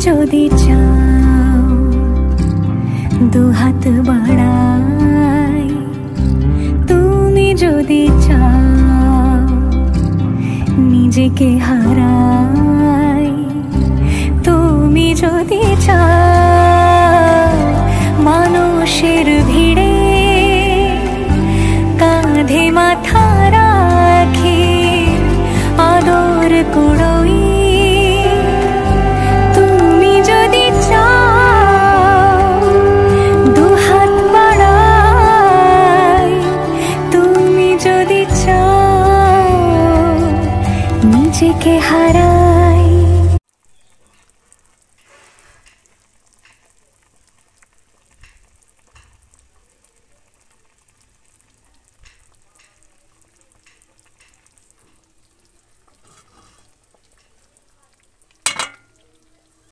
যদি চাও, দু হাত বাড়াই। তুমি যদি চাও, নিজেকে হারাই। তুমি যদি চাও, মানুষের ভি जी के हरा